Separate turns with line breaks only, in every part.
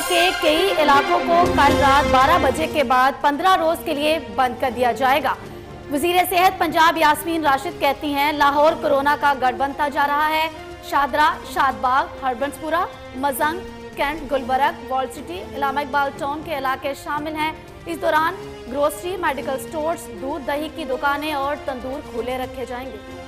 लाहौर के कई इलाकों को कल रात 12 बजे के बाद 15 रोज के लिए बंद कर दिया जाएगा। वज़ीर सेहत पंजाब यास्मीन राशिद कहती हैं, लाहौर कोरोना का गढ़ बनता जा रहा है। Shahdara, Shadbagh, Harbanspura, Mozang, Cantt, Gulberg, wall city, Allama Iqbal town के इलाके शामिल हैं। इस दौरान ग्रोसरी, मेडिकल स्टोर्स, दूध, दही की दुकानें और तंदूर खुले रखे जाएँगे।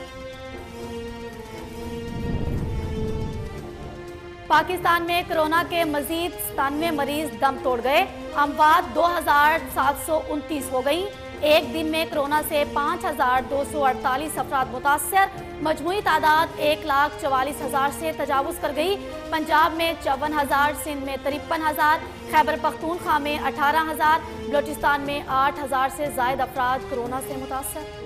पाकिस्तान में कोरोना के मजीद सतानवे मरीज़ दम तोड़ गए। अमवात दो हज़ार सात सौ उनतीस हो गई। एक दिन में कोरोना से पाँच हज़ार दो सौ अड़तालीस अफराद मुतासर। मजमू तादाद एक लाख चवालीस हज़ार से तजावज़ कर गई। पंजाब में चौवन हज़ार, सिंध में तिरपन हज़ार, खैबर पख्तूनख्वा में अठारह हज़ार, बलोचिस्तान में आठ हज़ार से जायद अफराद कोरोना से मुतासर।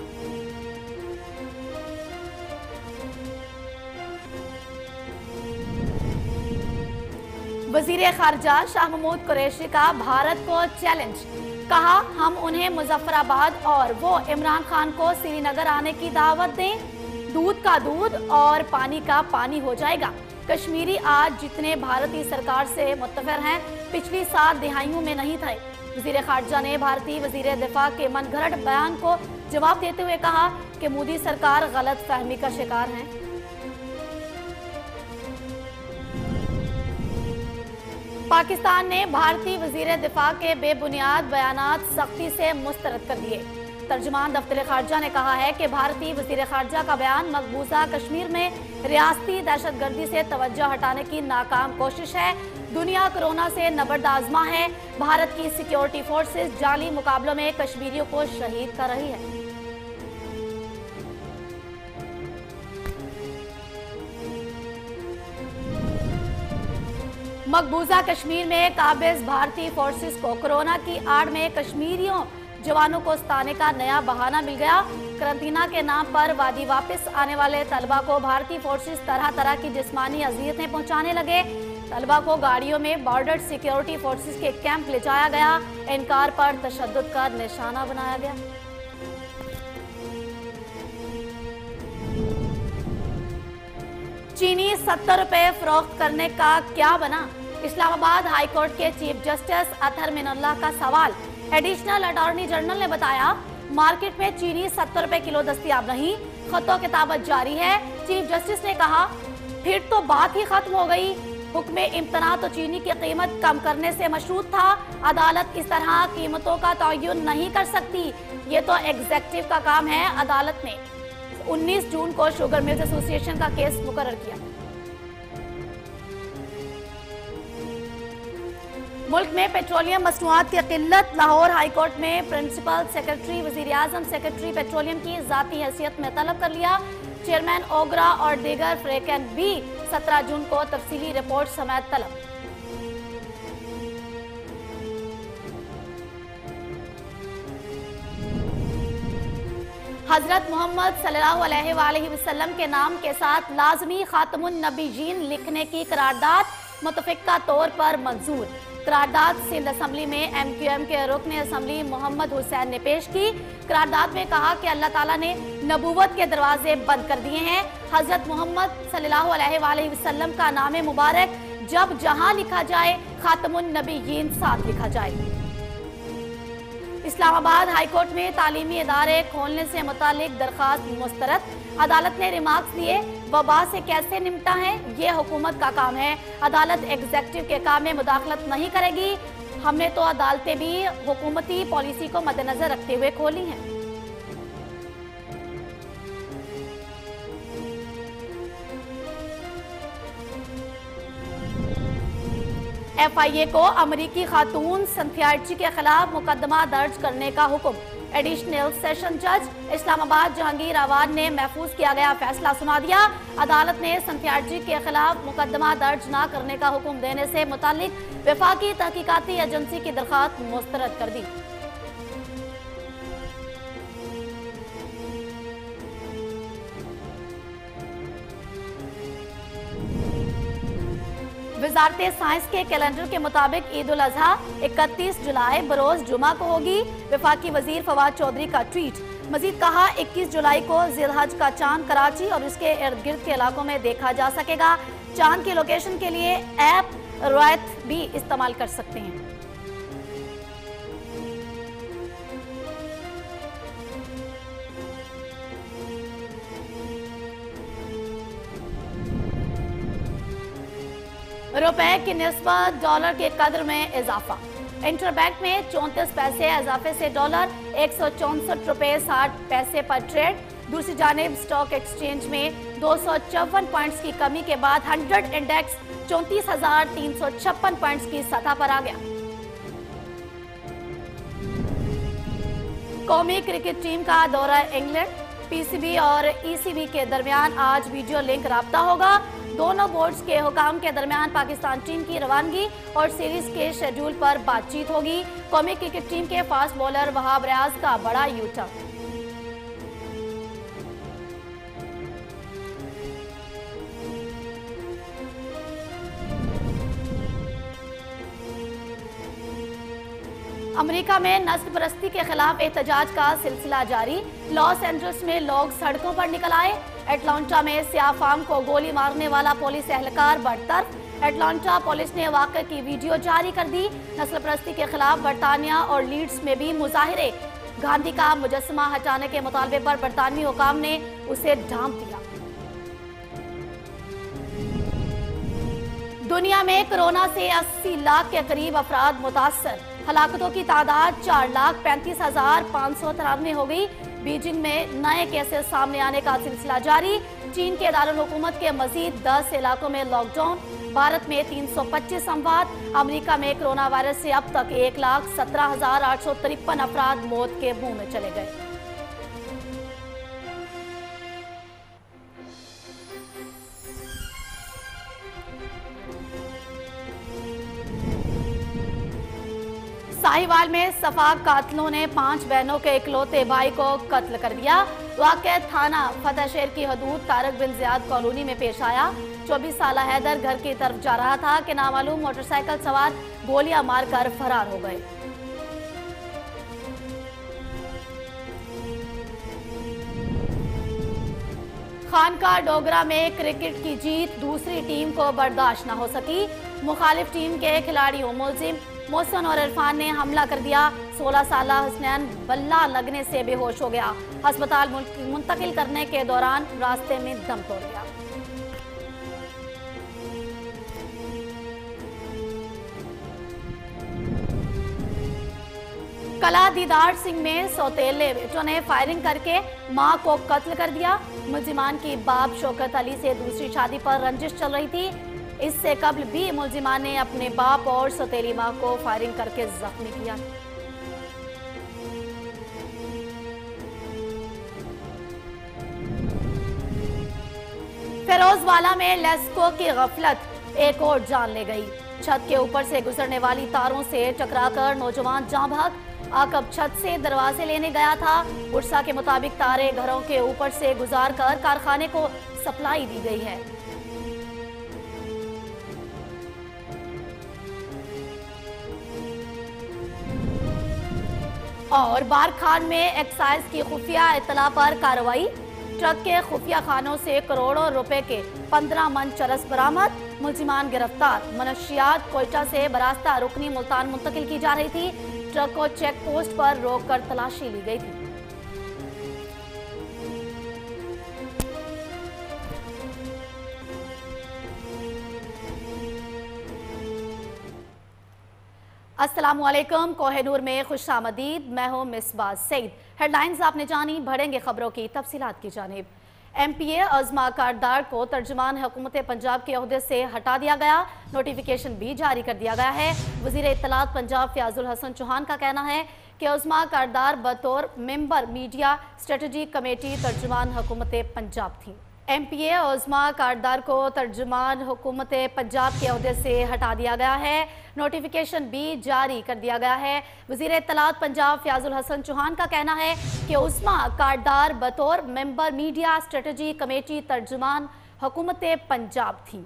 वज़ीर खारजा शाह महमूद कुरैशी का भारत को चैलेंज कहा, हम उन्हें मुजफ्फराबाद और वो इमरान खान को श्रीनगर आने की दावत दें। दूध का दूध और पानी का पानी हो जाएगा। कश्मीरी आज जितने भारतीय सरकार से मुतफर हैं, पिछली सात दिहाइयों में नहीं थे। वज़ीर खारजा ने भारतीय वज़ीर दिफा के मनगढ़ बयान को जवाब देते हुए कहा कि मोदी सरकार गलत फहमी का शिकार है। पाकिस्तान ने भारतीय वज़ीर दिफा के बेबुनियाद बयान सख्ती से मुस्तरद कर दिए। तर्जमान दफ्तर खारजा ने कहा है कि भारतीय वज़ीर खारजा का बयान मकबूजा कश्मीर में रियासती दहशत गर्दी से तवज्जो हटाने की नाकाम कोशिश है। दुनिया कोरोना से नबर्द आजमा है। भारत की सिक्योरिटी फोर्सेस जाली मुकाबलों में कश्मीरियों को शहीद कर रही है। मकबूजा कश्मीर में काबिज भारतीय फोर्सेस को कोरोना की आड़ में कश्मीरियों जवानों को सताने का नया बहाना मिल गया। करंतना के नाम पर वादी वापस आने वाले तलबा को भारतीय फोर्सेस तरह तरह की जिस्मानी अजियतें पहुँचाने लगे। तलबा को गाड़ियों में बॉर्डर सिक्योरिटी फोर्सेस के कैंप ले जाया गया। इनकार पर तशद का निशाना बनाया गया। चीनी सत्तर रुपए फरोख्त करने का क्या बना? इस्लामाबाद हाईकोर्ट के चीफ जस्टिस अथर मिनुल्लाह का सवाल। एडिशनल अटॉर्नी जनरल ने बताया, मार्केट में चीनी सत्तर रुपए किलो दस्तियाब नहीं, खतो किताबत जारी है। चीफ जस्टिस ने कहा, फिर तो बात ही खत्म हो गई। हुक्म इम्तना तो चीनी की कीमत कम करने से मशरूत था। अदालत इस तरह कीमतों का तयन नहीं कर सकती। ये तो एग्जेक्टिव का काम है अदालत ने 19 जून को शुगर मिल्स एसोसिएशन का केस मुकर किया। मुल्क में पेट्रोलियम मसनूआत की किल्लत, लाहौर हाईकोर्ट में प्रिंसिपल सेक्रेटरी वज़ीर आज़म सेक्रेटरी पेट्रोलियम की जाती हैसियत में तलब कर लिया। चेयरमैन ओगरा और दीगर फ्रेकन भी 17 जून को तफसीली रिपोर्ट समेत तलब। हज़रत मोहम्मद वसल्लम के नाम के साथ लाजमी खातमुन लिखने की करारदाद मुतफ़ा तौर पर मंजूर। करारदाद सिंध असम्बली में एम क्यू एम के रुकन असम्बली मोहम्मद हुसैन ने पेश की। करारदाद में कहा कि अल्लाह ताला ने नबूवत के दरवाजे बंद कर दिए हैं। हज़रत मोहम्मद वसल्लम का नाम मुबारक जब जहाँ लिखा जाए, खातमुन नबीयीन साथ लिखा जाए। इस्लामाबाद हाईकोर्ट में तालीमी इदारे खोलने से मुतालिक दरखास्त मुस्तरद। अदालत ने रिमार्क्स दिए, वबा से कैसे निपटा है? ये हुकूमत का काम है। अदालत एग्जेक्टिव के काम में मुदाखलत नहीं करेगी। हमने तो अदालतें भी हुकूमती पॉलिसी को मद्देनजर रखते हुए खोली हैं। एफआईए को अमरीकी खातून संथियार्ची के खिलाफ मुकदमा दर्ज करने का हुक्म। एडिशनल सेशन जज इस्लामाबाद जहांगीर आवाज़ ने महफूज किया गया फैसला सुना दिया। अदालत ने संथियार्जी के खिलाफ मुकदमा दर्ज न करने का हुक्म देने से मुतालिक विफाकी तहकीकती एजेंसी की दरखास्त मुस्तरद कर दी। वजारत साइंस के कैलेंडर के मुताबिक ईद उल अजहा इकतीस जुलाई बरोज जुमा को होगी। विफाकी वज़ीर फवाद चौधरी का ट्वीट। मजीद कहा 21 जुलाई को जिलहज का चाँद कराची और उसके इर्द गिर्द के इलाकों में देखा जा सकेगा। चाँद की लोकेशन के लिए ऐप रवायत भी इस्तेमाल कर सकते हैं। रुपए की नस्बत डॉलर के कदर में इजाफा। इंटरबैंक में चौंतीस पैसे इजाफे से डॉलर, एक सौ चौसठ रुपए साठ पैसे पर ट्रेड। दूसरी जानब स्टॉक एक्सचेंज में दो सौ चौवन पॉइंट्स की कमी के बाद हंड्रेड इंडेक्स चौंतीस हज़ार तीन सौ छप्पन पॉइंट्स की सतह पर आ गया। कौमी क्रिकेट टीम का दौरा इंग्लैंड। पीसीबी और ईसीबी के दरमियान आज वीडियो लिंक रबता होगा। दोनों बोर्ड्स के हुकाम के दरमियान पाकिस्तान टीम की रवानगी और सीरीज़ के शेड्यूल पर बातचीत होगी। कौमी क्रिकेट टीम के फास्ट बॉलर वहाब रियाज का बड़ा यूटर्न। अमेरिका में नस्ल परस्ती के खिलाफ एहतजाज का सिलसिला जारी। लॉस एंजल्स में लोग सड़कों पर निकल आए। एटलांटा में सियाफाम को गोली मारने वाला पुलिस एहलकार बरतरफ। एटलांटा पुलिस ने वाक़े की वीडियो जारी कर दी। नस्ल परस्ती के खिलाफ बरतानिया और लीड्स में भी मुजाहरे। गांधी का मुजस्मा हटाने के मुतालबे पर बरतानवी हुकाम ने उसे ढांप दिया। दुनिया में कोरोना से 80 लाख के करीब अफराद मुतासर। हलाकतों की तादाद चार लाख पैंतीस हज़ार पाँच सौ तिरानवे हो गई। बीजिंग में नए केसेस सामने आने का सिलसिला जारी। चीन के दारकूमत के मजीद दस इलाकों में लॉकडाउन भारत में 325 संवाद, अमरीका में कोरोना वायरस से अब तक एक लाख सत्रह हज़ार आठ सौ तिरपन अपराध मौत के मुँह में चले गए। साहिवाल में सफ़ा कातलों ने पाँच बहनों के इकलौते भाई को कत्ल कर दिया। वाक़ थाना फतेहशेर की हदूद तारक बिन जियाद कॉलोनी में पेश आया। चौबीस साल हैदर घर की तरफ़ जा रहा था कि नामालूम मोटरसाइकिल सवार गोलियाँ मारकर फरार हो गए। खानका डोगरा में क्रिकेट की जीत, दूसरी टीम को बर्दाश्त न हो सकी। मुखालिफ टीम के खिलाड़ियों मुलजिम मोहसन और इरफान ने हमला कर दिया। 16 साल हसनैन बल्ला लगने से बेहोश हो गया। अस्पताल मुंतकिल करने के दौरान रास्ते में दम तोड़ गया कला दीदार सिंह में सौतेले बेटों ने फायरिंग करके माँ को कत्ल कर दिया। मुलजिमान की बाप शौकत अली से दूसरी शादी पर रंजिश चल रही थी। इससे कबल भी मुलजिमा ने अपने बाप और सतीली माँ को फायरिंग करके जख्मी किया। फिरोजवाला में लेस्को की गफलत एक और जान ले गई। छत के ऊपर से गुजरने वाली तारों से टकराकर नौजवान जां भाग आकब छत से दरवाजे लेने गया था। उर्सा के मुताबिक तारे घरों के ऊपर से गुजार कर कारखाने को सप्लाई दी गई है। और बार खान में एक्साइज की खुफिया इतला पर कार्रवाई। ट्रक के खुफिया खानों से करोड़ों रुपए के पंद्रह मन चरस बरामद। मुलजिमान गिरफ़्तार। मनशियात कोयटा से बरास्ता रुकनी मुल्तान मुंतकिल की जा रही थी। ट्रक को चेक पोस्ट पर रोककर तलाशी ली गई थी। वालेकुम कोहनूर में खुश आमदीद मैं हूँ मिसबाज सईद। हेडलाइंस आपने जानी, बढ़ेंगे खबरों की तफसीलात की जानब। एम पी ए अजमा कारदार को तर्जमान हुकूमत पंजाब के अहदे से हटा दिया गया। नोटिफिकेशन भी जारी कर दिया गया है। वज़ीर इतलात पंजाब फ्याजुल हसन चौहान का कहना है कि अजमा कारदार बतौर मेंबर मीडिया स्ट्रेटजी कमेटी तर्जमान हुकूमत पंजाब थी। एम पी ए ओजमा कार्डदार को तर्जुमान हुकूमत पंजाब के अहदे से हटा दिया गया है। नोटिफिकेशन भी जारी कर दिया गया है। वज़ीर इतलात पंजाब फ्याजुल हसन चौहान का कहना है कि उस्मा कार्डदार बतौर मेंबर मीडिया स्ट्रेटजी कमेटी तर्जुमान हुकूमत पंजाब थी।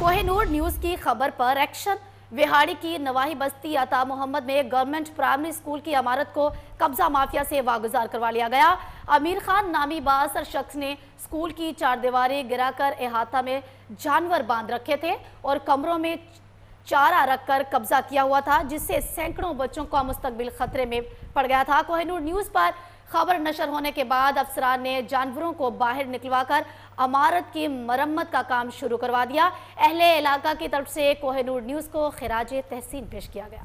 कोहिनूर न्यूज़ की खबर पर एक्शन विहाड़ी की नवाही बस्ती अता मोहम्मद में गवर्नमेंट प्राइमरी स्कूल की इमारत को कब्जा माफिया से वागुजार करवा लिया गया। अमीर खान नामी बासर शख्स ने स्कूल की चार दीवारें गिराकर अहाता में जानवर बाँध रखे थे और कमरों में चारा रखकर कब्जा किया हुआ था, जिससे सैकड़ों बच्चों का मुस्तबिल खतरे में पड़ गया था। कोहिनूर न्यूज़ पर खबर नशर होने के बाद अफसरान ने जानवरों को बाहर निकलवाकर अमारत की मरम्मत का काम शुरू करवा दिया। अहले इलाका की तरफ़ से कोहनूर न्यूज़ को खराज तहसीन पेश किया गया।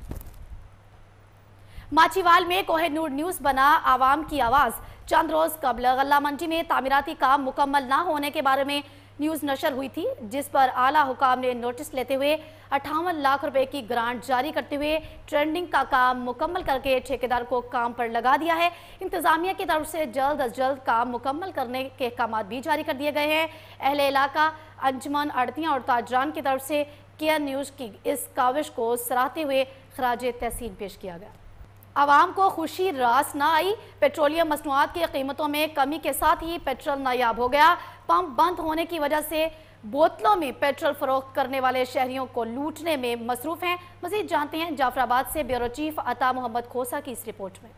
माचीवाल में कोहनूर न्यूज़ बना आवाम की आवाज़। चंद रोज कबल गला मंडी में तामीराती काम मुकम्मल ना होने के बारे में न्यूज़ नशर हुई थी, जिस पर आला हुकाम ने नोटिस लेते हुए अठावन लाख रुपए की ग्रांट जारी करते हुए ट्रेंडिंग का काम मुकम्मल करके ठेकेदार को काम पर लगा दिया है। इंतजामिया की तरफ़ से जल्द अज जल्द काम मुकम्मल करने के अहकाम भी जारी कर दिए गए हैं। अहले इलाका अंजमन, अड़तियाँ और ताजरान की तरफ़ से केयर न्यूज़ की इस काविश को सराहते हुए खराज तहसीन पेश किया गया। आवाम को खुशी रास ना आई। पेट्रोलियम मसनूआत की कीमतों में कमी के साथ ही पेट्रोल नायाब हो गया। पंप बंद होने की वजह से बोतलों में पेट्रोल फरोख्त करने वाले शहरियों को लूटने में मसरूफ हैं। मजीद जानते हैं जाफराबाद से ब्यूरो चीफ अता मोहम्मद खोसा की इस रिपोर्ट में।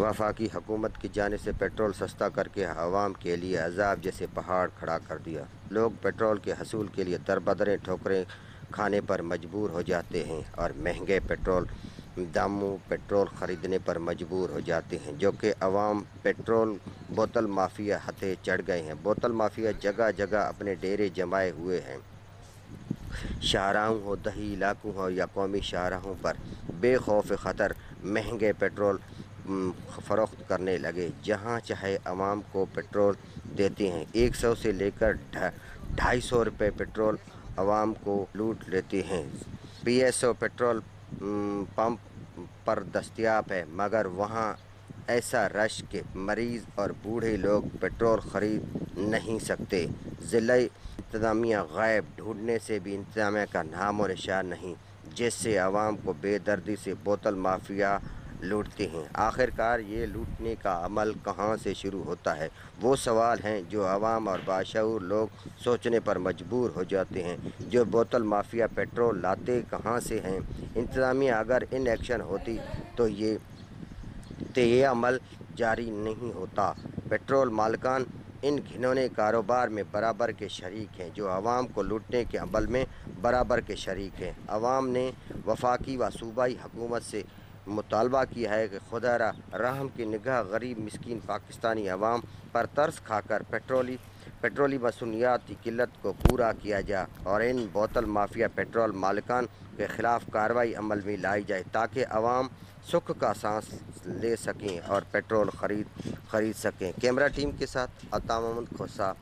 वफाकी हुकूमत की जाने से पेट्रोल सस्ता करके आवाम के लिए अजाब जैसे पहाड़ खड़ा कर दिया। लोग पेट्रोल के हसूल के लिए दरबदरें, ठोकरें खाने पर मजबूर हो जाते हैं और महँगे पेट्रोल दामों पेट्रोल ख़रीदने पर मजबूर हो जाते हैं, जो कि अवाम पेट्रोल बोतल माफिया हथे चढ़ गए हैं। बोतल माफिया जगह जगह अपने डेरे जमाए हुए हैं। शाहराहों हो, दही इलाकों हो या कौमी शाहराहों पर बेखौफ ख़तर महँगे पेट्रोल फ़रोख्त करने लगे। जहाँ चाहे अवाम को पेट्रोल देते हैं, एक सौ से लेकर ढाई सौ रुपये पेट्रोल अवाम को लूट लेते हैं। P S O petrol pump पर दस्तियाब है, मगर वहाँ ऐसा रश के मरीज़ और बूढ़े लोग पेट्रोल ख़रीद नहीं सकते। ज़िले इंतज़ामिया गायब, ढूँढने से भी इंतज़ामिया का नाम और इशार नहीं, जिससे आवाम को बेदर्दी से बोतल माफिया लूटते हैं। आखिरकार ये लूटने का अमल कहाँ से शुरू होता है? वो सवाल हैं जो आवाम और बाशूर लोग सोचने पर मजबूर हो जाते हैं। जो बोतल माफिया पेट्रोल लाते कहाँ से हैं? इंतज़ामिया अगर इन एक्शन होती तो ये तो ये अमल जारी नहीं होता। पेट्रोल मालकान इन घिनौने कारोबार में बराबर के शरीक हैं, जो आवाम को लूटने के अमल में बराबर के शरीक हैं। आवाम ने वफाकी व सूबाई हुकूमत से मुतालबा किया है कि खुदा रहम की निगाह गरीब, मस्किन, पाकिस्तानी अवाम पर तर्स खाकर पेट्रोली पेट्रोली मसूनियात की किल्लत को पूरा किया जाए और इन बोतल माफिया पेट्रोल मालिकान के ख़िलाफ़ कार्रवाई अमल में लाई जाए ताकि अवाम सुख का सांस ले सकें और पेट्रोल ख़रीद ख़रीद सकें। कैमरा टीम के साथ अता मोहम्मद खोसा।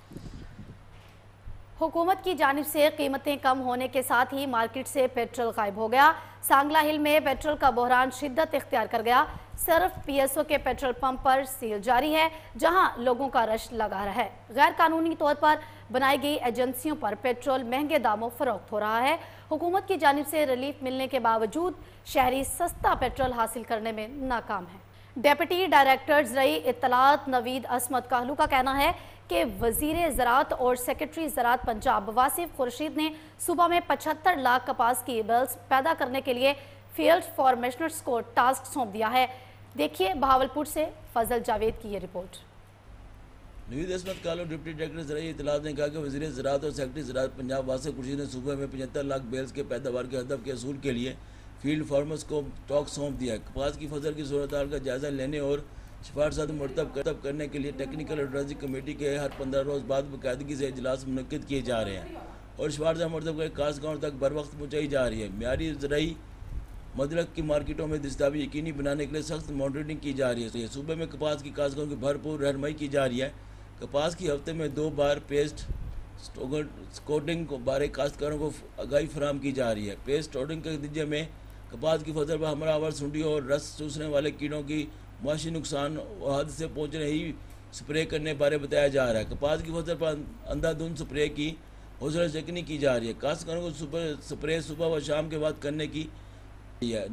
हुकूमत की जानब से कीमतें कम होने के साथ ही मार्केट से पेट्रोल गायब हो गया। सांगला हिल में पेट्रोल का बहरान शिद्दत इख्तियार कर गया। सिर्फ़ पीएसओ के पेट्रोल पंप पर सील जारी है, जहाँ लोगों का रश लगा रहा है। गैर कानूनी तौर पर बनाई गई एजेंसियों पर पेट्रोल महँगे दामों फरोख्त हो रहा है। हुकूमत की जानब से रिलीफ मिलने के बावजूद शहरी सस्ता पेट्रोल हासिल करने में नाकाम है। डेप्यूटी डायरेक्टर ज़रिए इतलात नवीद असमत कहलू का कहना है कि वज़ीर ज़रात और सेक्रेटरी ज़रात पंजाब वासिफ खुर्शीद ने सुबह में पचहत्तर लाख कपास की बेल्स पैदा करने के लिए फ़ील्ड फॉर्मेशनर्स को टास्क सौंप दिया है। देखिए बहावलपुर से फजल जावेद की ये रिपोर्ट
नवीद असमत कालो डिप्टी डायरेक्टर ज़रिए इतलात ने कहा कि वजी ज़रात और सेक्रेटरी ज़रात पंजाब वासिफ खुर्शीद ने सुबह में पचहत्तर लाख बेल्स के पैदावार के हदफ के असूल के लिए फ़ील्ड फार्मर्स को टॉक सौंप दिया। कपास की फ़सल की सूरत का जायज़ा लेने और सिफारसात मरतब करने के लिए टेक्निकल एडवाइजरी कमेटी के हर पंद्रह रोज़ बाद बाकायदगी से अजलास मनद किए जा रहे हैं और सिफारसा मरतब कर काश गाँव तक बर वक्त पहुँचाई जा रही है। मीरी ज़रिए मदरक की मार्केटों में दस्तावी यकीनी बनाने के लिए सख्त मॉनिटरिंग की जा रही है। सूबे में कपास की काशगाहों की भरपूर रहनमई की जा रही है। कपास की हफ़्ते में दो बार पेस्ट स्कोटिंग बारे काश्तकारों को आगाही फराम की जा रही है। पेस्ट स्टोडिंग के नतीजे में कपास की फ़सल पर हमलावर सुंडी और रस चूसने वाले कीड़ों की मुआशी नुकसान हद से पहुँचने ही स्प्रे करने बारे बताया जा रहा है। कपास की फ़सल पर अंधाधुंध स्प्रे की हौसला चेकनी की जा रही है। काश्तकारों को सुपर स्प्रे सुबह व शाम के बाद करने की है।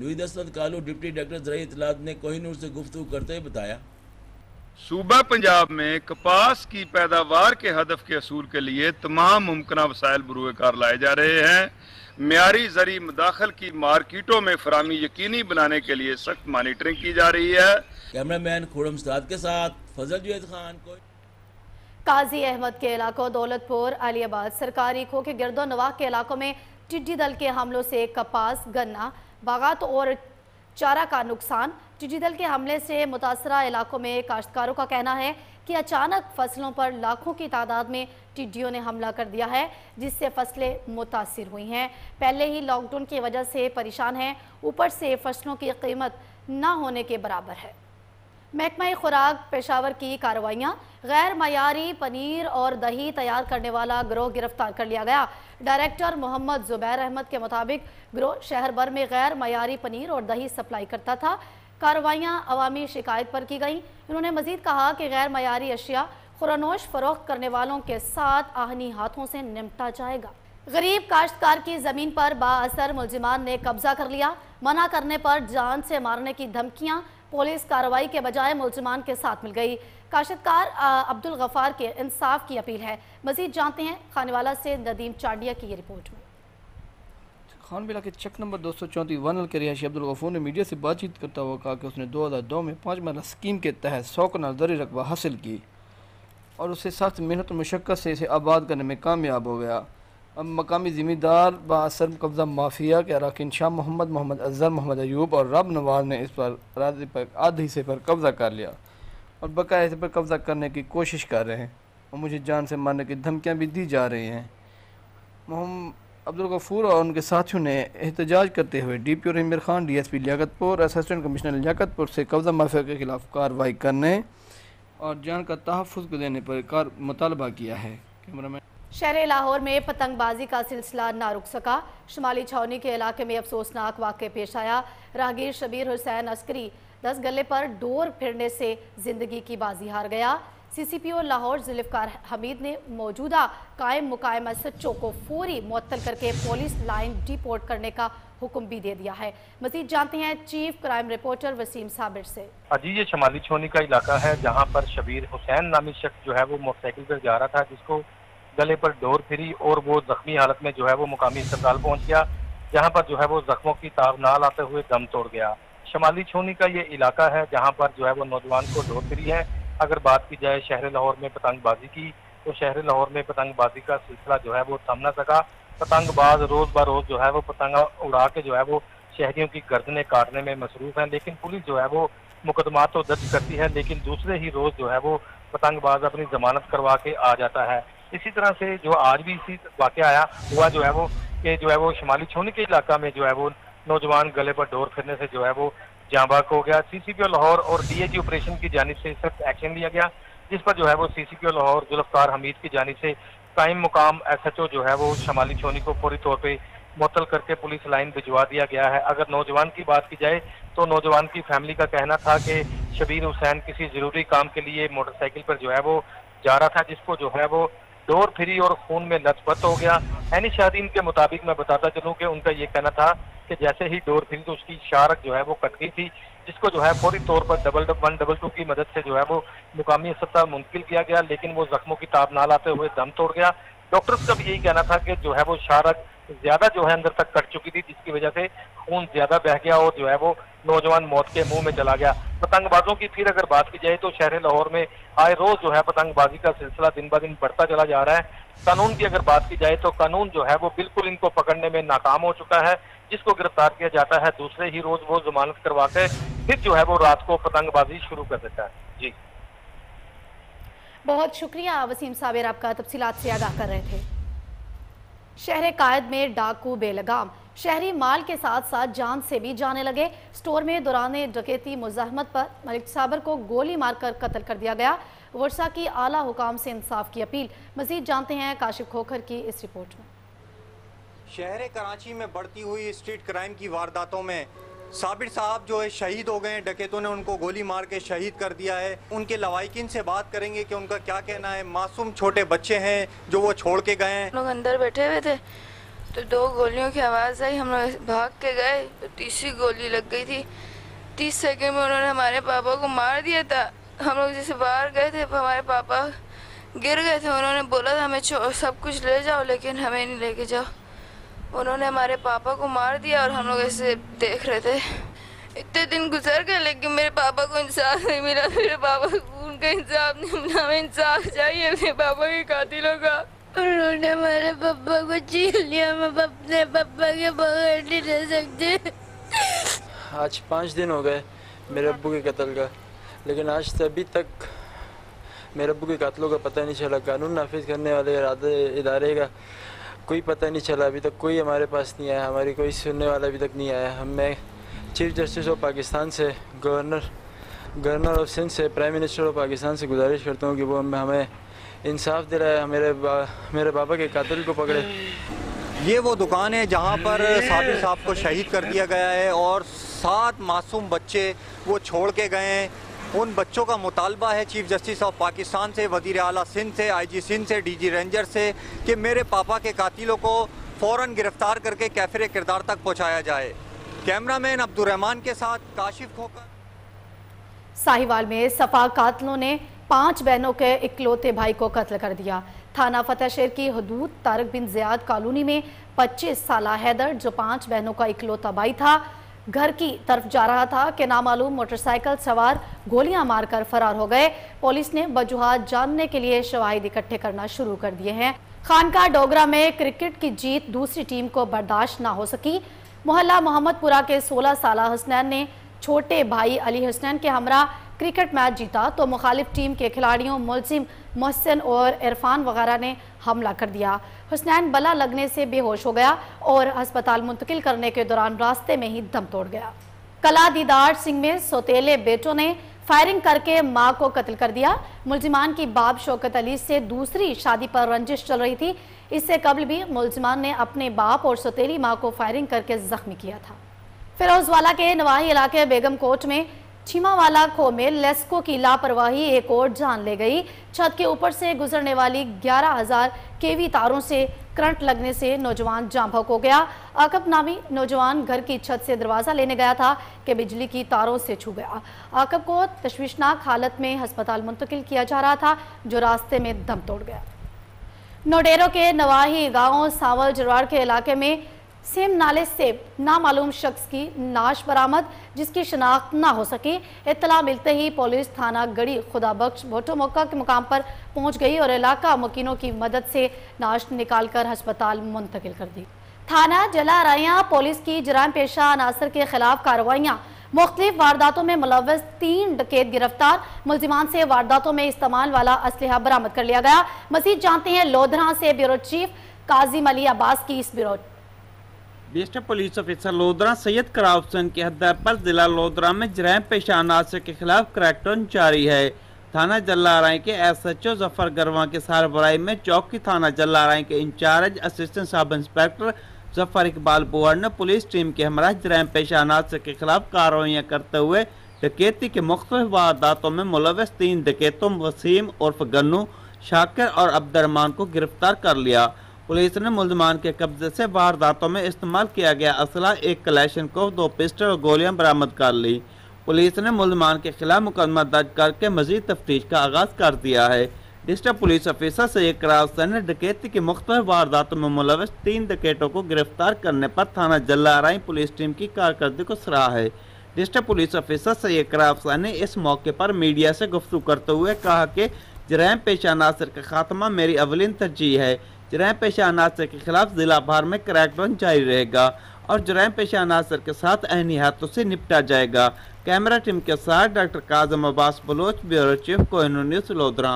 कालू डिप्टी डायरेक्टर ज़रिए इतलात ने कोहिनूर से गुफ्तु करते हुए बताया।
सूबा पंजाब में कपास की पैदावार के हदफ के असूल के लिए तमाम मुमकिन वसायल बरूकार लाए जा रहे हैं। म्यारी जरी मदाखल की मार्केटों में फरामी यकीनी बनाने के लिए सख्त मॉनिटरिंग की जा रही है।
कैमरामैन खुरम सदात के साथ फजल जुएद खान को
काजी अहमद के इलाकों दौलतपुर अलीबाद सरकारी खो के गिरदो नवाह के इलाकों में टिड्डी दल के हमलों से कपास गन्ना बागात और चारा का नुकसान। टिड्डी दल के हमले से मुतासरा इलाकों में काश्तकारों का कहना है कि अचानक फ़सलों पर लाखों की तादाद में टिड्डियों ने हमला कर दिया है, जिससे फ़सलें मुतासर हुई हैं। पहले ही लॉकडाउन की वजह से परेशान हैं, ऊपर से फ़सलों की कीमत ना होने के बराबर है। महकमा खुराक पेशावर की कार्रवाइयाँ गैर मयारी पनीर और दही तैयार करने वाला ग्रोह गिरफ़्तार कर लिया गया। डायरेक्टर मोहम्मद जुबैर अहमद के मुताबिक, ग्रोह शहर भर में गैर मयारी पनीर और दही सप्लाई करता था कार्रवाइयाँ अवामी शिकायत पर की गई। उन्होंने मजीद कहा कि गैर मयारी अशिया खुरानोश फरोख्त करने वालों के साथ आहनी हाथों से निपटा जाएगा। गरीब काश्तकार की ज़मीन पर बाअसर मुलजिमान ने कब्जा कर लिया। मना करने पर जान से मारने की धमकियाँ पुलिस कार्रवाई के बजाय मुलजिमान के साथ मिल गई। काश्तकार अब्दुल गफार के इंसाफ की अपील है। मजीद जानते हैं, खानेवाला से नदीम चांडिया की ये रिपोर्ट। में
खान बिला के चक नंबर दो सौ चौंतीस, वन के रिहायशी अब्दुल गफूर ने मीडिया से बातचीत करता हुआ कहा कि उसने दो हज़ार दो में पाँच मरला स्कीम के तहत सौ कनाल दरी रकबा हासिल की और उसे सख्त मेहनत और मशक्क़त से इसे आबाद करने में कामयाब हो गया। अब मकामी ज़िम्मेदार बासर कब्ज़ा माफिया के अरकान शाह मोहम्मद मोहम्मद अजहर, मोहम्मद अयूब और रब नवाज़ ने इस पर राज़ी पर आधे हिस्से पर कब्ज़ा कर लिया और बकाया हिस्से पर कब्ज़ा करने की कोशिश कर रहे हैं और मुझे जान से मारने की धमकियाँ भी दी जा रही हैं। अब्दुल गफूर और उनके साथियों ने एहतजाज करते हुए डी पी और Umar Khan D S P Liaquatpur, assistant commissioner Liaquatpur से कब्ज़ा माफिया के खिलाफ कार्रवाई करने और जान का तहफ़ को देने पर कार मुतालबा किया है। कैमरामैन
शहर लाहौर में पतंगबाजी का सिलसिला ना रुक सका। शुमाली छावनी के इलाके में अफसोसनाक वाक़ पेश आया। राहगीर शबीर हुसैन अस्करी दस गले पर डोर फिरने से ज़िंदगी की बाजी हार गया। सीसीपीओ लाहौर जुल्फकार हमीद ने मौजूदा कायम मुकायम एस को फौरी मुअत्तल करके पुलिस लाइन डिपोर्ट करने का हुक्म भी दे दिया है। मजीद जानते हैं chief crime reporter Waseem Sabir से।
अजी ये शमाली छोनी का इलाका है जहाँ पर शबीर हुसैन नामी शख्स जो है वो मोटरसाइकिल पर जा रहा था, जिसको गले पर डोर फिरी और वो जख्मी हालत में जो है वो मुकामी अस्पताल पहुँच गया, जहाँ पर जो है वो जख्मों की ताब ना लाते हुए दम तोड़ गया। शमाली छोनी का ये इलाका है जहाँ पर जो है वो नौजवान को डोर फिरी है अगर बात की जाए शहर लाहौर में पतंगबाजी की तो शहर लाहौर में पतंगबाजी का सिलसिला जो है वो थम ना सका। पतंगबाज रोज ब रोज जो है वो पतंग उड़ा के जो है वो शहरियों की गर्दनें काटने में मसरूफ हैं, लेकिन पुलिस जो है वो मुकदमा तो दर्ज करती है, लेकिन दूसरे ही रोज जो है वो पतंगबाज अपनी जमानत करवा के आ जाता है। इसी तरह से जो आज भी इसी वाक्य आया, हुआ जो है वो कि जो है वो शुमाली छोनी के इलाका में जो है वो नौजवान गले पर डोर फिरने से जो है वो जाबाक हो गया। सीसीपीओ लाहौर और डीएजी ऑपरेशन की जानब से सख्त एक्शन लिया गया, जिस पर जो है वो सीसीपीओ लाहौर जुल्फकार हमीद की जानब से कायम मुकाम एसएचओ जो है वो शमाली छोनी को फौरी तौर पर मुतल करके पुलिस लाइन भिजवा दिया गया है। अगर नौजवान की बात की जाए तो नौजवान की फैमिली का कहना था कि शबीर हुसैन किसी ज़रूरी काम के लिए मोटरसाइकिल पर जो है वो जा रहा था, जिसको जो है वो डोर फिरी और खून में लथपथ हो गया। एनी शादीन के मुताबिक मैं बताता चलूँ कि उनका ये कहना था कि जैसे ही डोर फिरी तो उसकी शारक जो है वो कट गई थी, जिसको जो है फौरी तौर पर डबल वन डबल टू की मदद से जो है वो मुकामी अस्पताल मुंतकिल किया गया, लेकिन वो जख्मों की ताब ना लाते हुए दम तोड़ गया। डॉक्टर्स का भी यही कहना था कि जो है वो शारक ज़्यादा जो है अंदर तक कट चुकी थी, जिसकी वजह से खून ज़्यादा बह गया और जो है वो नौजवान मौत के मुँह में चला गया। पतंगबाजों की फिर अगर बात की जाए तो शहर लाहौर में आए रोज जो है पतंगबाजी का सिलसिला दिन ब दिन बढ़ता चला जा रहा है। कानून की अगर बात की जाए तो कानून जो है वो बिल्कुल इनको पकड़ने में नाकाम हो चुका है। जिसको गिरफ़्तार किया जाता है, दूसरे ही रोज वो जमानत करवा के फिर जो है वो रात को पतंगबाजी शुरू कर देता है। जी।
बहुत शुक्रिया, वसीम साबिर, आपका तफसीलात से आगाह कर रहे थे। शहर कायद में डाकू बेलगाम। शहरी माल के साथ साथ जान से भी जाने लगे। स्टोर में दौरान डकैती मुजाहमत पर मलिक साबर को गोली मारकर कत्ल कर दिया गया। वर्षा की आला हुकाम से इंसाफ की अपील। मजीद जानते हैं काशिफ खोखर की इस रिपोर्ट में।
शहर कराची में बढ़ती हुई स्ट्रीट क्राइम की वारदातों में साबिर साहब जो है शहीद हो गए डकैतों ने उनको गोली मार के शहीद कर दिया है। उनके लवाकिन से बात करेंगे कि उनका क्या कहना है। मासूम छोटे बच्चे हैं जो वो छोड़ के गए हैं।
लोग अंदर बैठे हुए थे तो दो गोलियों की आवाज़ आई। हम लोग भाग के गए तो तीसरी गोली लग गई थी। तीस सेकेंड में उन्होंने हमारे पापा को मार दिया था। हम लोग जैसे बाहर गए थे हमारे पापा गिर गए थे। उन्होंने बोला था, हमें सब कुछ ले जाओ, लेकिन हमें नहीं लेके जाओ। उन्होंने हमारे पापा को मार दिया और हम लोग ऐसे देख रहे थे। इतने दिन गुजर गए लेकिन मेरे पापा को इंसाफ नहीं मिला। मेरे पापा को उनका इंसाफ नहीं मिला। हमें इंसाफ चाहिए अपने पापा के कातिलों का। उन्होंने हमारे पापा को छीन लिया। हम अपने पापा के बगैर नहीं रह सकते।
आज पाँच दिन हो गए मेरे अबू के कत्ल का। लेकिन आज से अभी तक मेरे अबू के कत्लों का पता नहीं चला। कानून नाफिज करने वाले इरादे- इदारे का। कोई पता नहीं चला अभी तक कोई हमारे पास नहीं आया हमारी कोई सुनने वाला अभी तक नहीं आया। हम मैं चीफ जस्टिस ऑफ़ पाकिस्तान से गवर्नर गवर्नर ऑफ़ सिंध से प्राइम मिनिस्टर ऑफ़ पाकिस्तान से गुजारिश करता हूँ कि वो हमें इंसाफ दिलाए मेरे बा, मेरे बाबा के कातिल को पकड़े।
ये वो दुकान है जहाँ पर साबिर साहब को शहीद कर दिया गया है और सात मासूम बच्चे वो छोड़ के गए हैं। उन बच्चों का मुतालबा है चीफ जस्टिस ऑफ़ पाकिस्तान से, वज़ीर अला सिंध से, आईजी सिंध से, डीजी रेंजर से, कि मेरे पापा के कातिलों को फ़ौरन गिरफ़्तार करके कैफिर किरदार तक पहुँचाया जाए। कैमरामैन अब्दुलरहमान के साथ काशिफ खोकर
साहिवाल में सफ़ा कातलों ने पाँच बहनों के इकलौते भाई को कत्ल कर दिया। थाना फतेहशेर की हदूद तारक बिन जियाद कॉलोनी में 25 साल हैदर, जो पाँच बहनों का इकलौता भाई था घर की तरफ़ जा रहा था कि नामालूम मोटरसाइकिल सवार गोलियाँ मारकर फरार हो गए। पुलिस ने वजूहत जानने के लिए शवाहिद इकट्ठे करना शुरू कर दिए हैं। खानका डोगरा में क्रिकेट की जीत दूसरी टीम को बर्दाश्त ना हो सकी। मोहल्ला मोहम्मदपुरा के 16 साल हसनैन ने छोटे भाई अली हसनैन के हमरा क्रिकेट मैच जीता तो मुखालिफ टीम के खिलाड़ियों मुलजिम मोहसिन और इरफान वगैरह ने हमला कर दिया। हुसनैन बला लगने से बेहोश हो गया और अस्पताल मुंतकिल करने के दौरान रास्ते में ही दम तोड़ गया। कला दीदार सिंह में सोतेले बेटों ने फायरिंग करके माँ को कत्ल कर दिया। मुलजिमान की बाप शौकत अली से दूसरी शादी पर रंजिश चल रही थी। इससे कबल भी मुलजिमान ने अपने बाप और सौतेली माँ को फायरिंग करके जख्मी किया था। फिरोजवाला के नवाही इलाके बेगम कोट में छिमावाला खो में लेस्को की लापरवाही एक और जान ले गई। छत के ऊपर से गुजरने वाली 11,000 केवी तारों से करंट लगने से नौजवान जाम भक हो गया। आकब नामी नौजवान घर की छत से दरवाज़ा लेने गया था कि बिजली की तारों से छू गया। आकब को तशवीशनाक हालत में अस्पताल मुंतकिल किया जा रहा था जो रास्ते में दम तोड़ गया। नोडेरो के नवाही गाँव सावल जरवाड़ के इलाके में सेम नाले से नामालूम शख्स की नाश बरामद, जिसकी शनाख्त ना हो सकी। इतला मिलते ही पुलिस थाना गड़ी खुदा बख्श भोटो मौका के मुकाम पर पहुँच गई और इलाका मुकीनों की मदद से नाश निकालकर अस्पताल मुंतकिल कर दी। थाना जला राया पुलिस की जराम पेशा अनासर के खिलाफ कार्रवाइयाँ। मुख्तलिफ़ वारदातों में मुलवस तीन डकैत गिरफ़्तार। मुलजिमान से वारदातों में इस्तेमाल वाला असलहा बरामद कर लिया गया। मजीद जानते हैं लोधरा से ब्यूरो चीफ काजिम अली अब्बास की इस bureau
district police officer Lodhran Syed Qarar Hussain की हदायत पर जिला लोधरा में जराम पेशा अनासर के खिलाफ क्रैकडाउन जारी है। थाना जल्लाराय के S H O Zafar Garwa के सरबराही में चौकी थाना जल्लाराय के in charge assistant sub inspector Zafar Iqbal बुआर ने पुलिस टीम के हमरा जराम पेशा अनासर के खिलाफ कार्रवाइयाँ करते हुए डकैती के मुख्तलिफ़ वारदातों में मुलवस तीन डकैतों, वसीम उर्फ़ गन्नू, शाकिर और अब्दुलरमान को गिरफ़्तार कर लिया। पुलिस ने मुलजमान के कब्जे से वारदातों में इस्तेमाल किया गया असला एक कलेशन को दो पिस्टल और गोलियाँ बरामद कर ली। पुलिस ने मुलजमान के खिलाफ मुकदमा दर्ज करके मजीद तफ्तीश का आगाज़ कर दिया है। डिस्ट्रिक्ट पुलिस ऑफिसर सैयद करार ने डकैती की मुख्तलिफ़ वारदातों में मुलवस तीन डकैतों को गिरफ़्तार करने पर थाना जल्लाराई पुलिस टीम की कारकर्दगी को सराहा है। डिस्ट्रिक्ट पुलिस ऑफिसर सैयद करार ने इस मौके पर मीडिया से गुफ्तु करते हुए कहा कि जराम पेशा अनासर का खात्मा मेरी अवलिन तरजीह है। जराम पेशा अनासर के खिलाफ जिला भर में क्रैकडाउन जारी रहेगा और जराम पेशा अनासर के साथ अहनी हाथों से निपटा जाएगा। कैमरा टीम के साथ doctor Kazim Abbas Baloch, bureau chief news, Lodhran.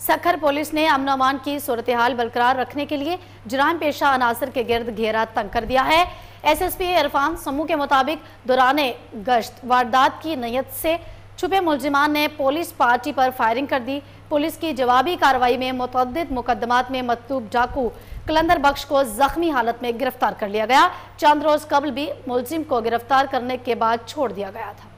Sukkur police ने अमन अमान की सूरत हाल बरकरार रखने के लिए जराम पेशा अनासर के गिर्द घेरा तंग कर दिया है। एसएसपी इरफान समूह के मुताबिक दौरान गश्त, वारदात की नीयत से छुपे मुलजिमान ने पुलिस पार्टी पर फायरिंग कर दी। पुलिस की जवाबी कार्रवाई में मुतद मुकदमात में मतलूब डाकू कलंदर बख्श को जख्मी हालत में गिरफ़्तार कर लिया गया। चंद रोज कबल भी मुलजिम को गिरफ़्तार करने के बाद छोड़ दिया गया था।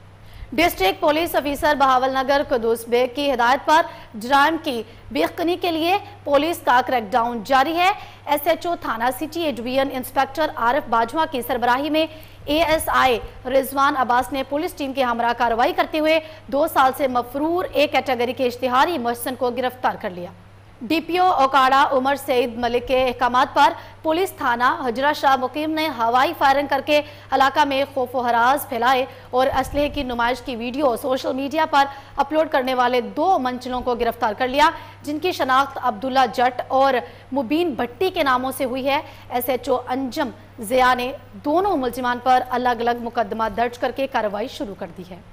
District police officer Bahawalnagar Quddus Baig की हिदायत पर जराइम की बेखनी के लिए पुलिस का क्रैकडाउन जारी है। एसएचओ थाना city division inspector Arif Bajwa की सरबराही में एएसआई रिजवान अब्बास ने पुलिस टीम के हमरा कार्रवाई करते हुए दो साल से मफरूर ए कैटेगरी के इश्तिहारी मोहसन को गिरफ़्तार कर लिया। डीपीओ ओकाड़ा उमर सईद मलिक के अहकाम पर पुलिस थाना हजरा शाह मुकीम ने हवाई फायरिंग करके इलाका में खौफ हराज फैलाए और असलहे की नुमाइश की वीडियो सोशल मीडिया पर अपलोड करने वाले दो मंचलों को गिरफ़्तार कर लिया, जिनकी शनाख्त अब्दुल्ला जट और मुबीन भट्टी के नामों से हुई है। S H O Anjum Zia ने दोनों मुलजमान पर अलग अलग मुकदमा दर्ज करके कार्रवाई शुरू कर दी है।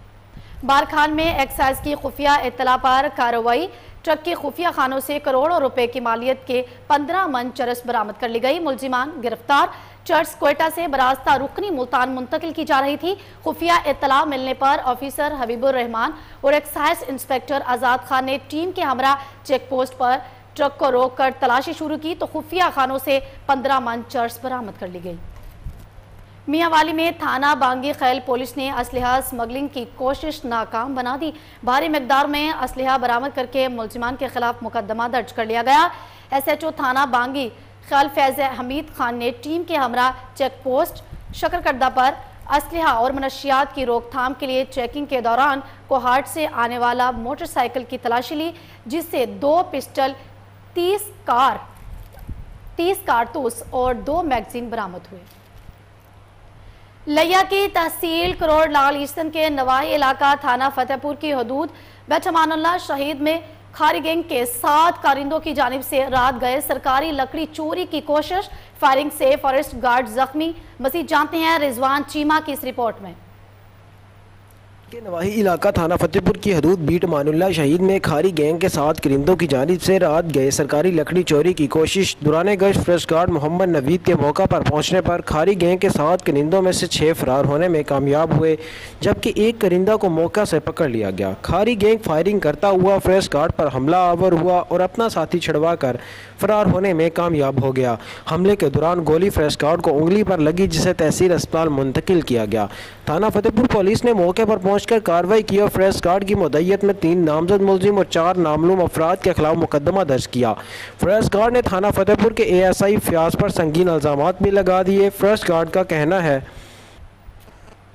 बारखान में एक्साइज की खुफिया इतला पर कार्रवाई ट्रक के खुफिया खानों से करोड़ों रुपए की मालियत के पंद्रह मन चरस बरामद कर ली गई। मुलजिमान गिरफ़्तार। चर्च कोयटा से बरास्ता रुकनी मुल्तान मुंतकिल की जा रही थी। खुफिया इतला मिलने पर ऑफिसर हबीबुर रहमान और एक्साइज इंस्पेक्टर आज़ाद खान ने टीम के हमरा चेक पोस्ट पर ट्रक को रोककर तलाशी शुरू की। तो खुफिया खानों से पंद्रह मन चर्च बरामद कर ली गई। मियावाली में थाना बांगी खैल पुलिस ने असलहा स्मगलिंग की कोशिश नाकाम बना दी। भारी मकदार में असलहा बरामद करके मुलजमान के खिलाफ मुकदमा दर्ज कर लिया गया। एस एच ओ थाना बांगी खैल फैज हमीद खान ने टीम के हमरा चेक पोस्ट शकरकर्दा पर असलहा और मनशियात की रोकथाम के लिए चेकिंग के दौरान कोहाट से आने वाला मोटरसाइकिल की तलाशी ली, जिससे दो पिस्टल, तीस कार, तीस कारतूस और दो मैगजीन बरामद हुए। लिया की तहसील करोड़ लाल ईस्टन के नवाही इलाका थाना फतेहपुर की हदूद बैठमानुल्ला शहीद में खारी गैंग के सात कारिंदों की जानब से रात गए सरकारी लकड़ी चोरी की कोशिश, फायरिंग से फॉरेस्ट गार्ड जख्मी। मसीह जानते हैं रिजवान चीमा की इस रिपोर्ट में।
के नवाही इलाका थाना फतेहपुर की हदूद बीट मानुल्ला शहीद में खारी गैंग के साथ करिंदों की जानब से रात गए सरकारी लकड़ी चोरी की कोशिश। दुरान गश्त फ्रेश गार्ड मोहम्मद नवीद के मौका पर पहुँचने पर खारी गैंग के साथ करिंदों में से छः फरार होने में कामयाब हुए, जबकि एक करिंदा को मौका से पकड़ लिया गया। खारी गैंग फायरिंग करता हुआ फ्रेश गार्ड पर हमला आवर हुआ और अपना साथी छड़वा कर फरार होने में कामयाब हो गया। हमले के दौरान गोली फ्रेश गार्ड को उंगली पर लगी, जिसे तहसील अस्पताल मुंतकिल किया गया। थाना फतेहपुर पुलिस ने मौके पर पहुंचकर कार्रवाई की और फ्रेश गार्ड की मुदैयत में तीन नामजद मुलजिम और चार नामलूम अफराद के खिलाफ मुकदमा दर्ज किया। फ्रेश गार्ड ने थाना फतेहपुर के ए एस आई फ्याज पर संगीन इल्ज़ाम भी लगा दिए। फ्रेश गार्ड का कहना है,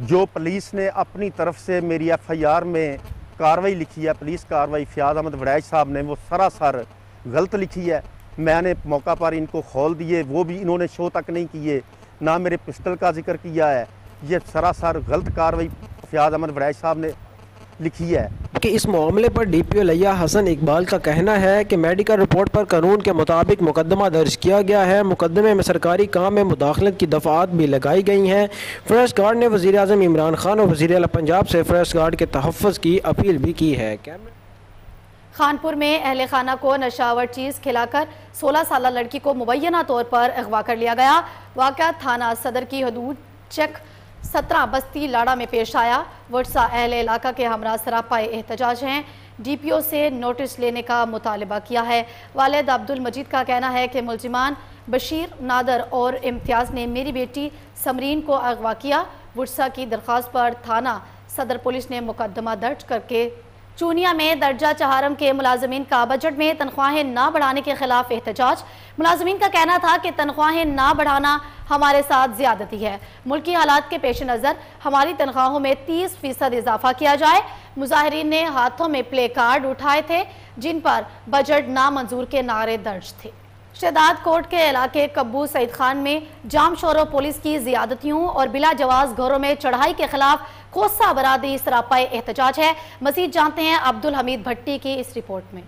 जो पुलिस ने अपनी तरफ़ से मेरी एफ़ आई आर में कार्रवाई लिखी है, पुलिस कार्रवाई फ्याज अहमद वड़ैज साहब ने, वो सरासर गलत लिखी है। मैंने मौका पर इनको खोल दिए, वो भी इन्होंने शो तक नहीं किए, ना मेरे पिस्टल का ज़िक्र किया है। ये सरासर गलत कार्रवाई फ्याज अहमद वड़ैज साहब ने लिखी है।
कि इस मामले पर डी पी ओ लिया हसन इकबाल का कहना है कि मेडिकल रिपोर्ट पर कानून के मुताबिक मुकदमा दर्ज किया गया है। मुकदमे में सरकारी काम में मुदाखलत की दफ़ात भी लगाई गई हैं। फ्रेश गार्ड ने वजी अजम इमरान खान और वजी पंजाब से फ्रेश गार्ड के तहफ़ की अपील भी की है।
खानपुर में अहल खाना को नशावर चीज़ खिलाकर 16 साल लड़की को मुबैना तौर पर अगवा कर लिया गया। वाक़ थाना सदर की हदूद चेक सत्रह बस्ती लाड़ा में पेश आया। वर्षा अहल इलाका के हमरा सरापा एहतजाज हैं। डी पी ओ से नोटिस लेने का मुतालबा किया है। वालद अब्दुल मजीद का कहना है कि मुलजिमान बशीर, नादर और इम्तियाज़ ने मेरी बेटी समरीन को अगवा किया। वर्षा की दरख्वास्त पर थाना सदर पुलिस ने मुकदमा दर्ज करके चूनिया में दर्जा चहारम के मुलाजमीन का बजट में तनख्वाहें ना बढ़ाने के खिलाफ एहतजाज। मुलाजमीन का कहना था कि तनख्वाहें ना बढ़ाना हमारे साथ ज्यादती है। मुल्की हालात के पेश नज़र हमारी तनख्वाहों में तीस फ़ीसद इजाफा किया जाए। मुजाहरीन ने हाथों में प्ले कार्ड उठाए थे, जिन पर बजट नामंजूर के नारे दर्ज थे। शहदाद कोट के इलाके कब्बू सईद खान में जाम शोरों पुलिस की ज्यादतियों और बिला जवाज घरों में चढ़ाई के खिलाफ कोसा बरादरी सरापा एहतजाज है। मजीद जानते हैं अब्दुल हमीद भट्टी की इस रिपोर्ट में।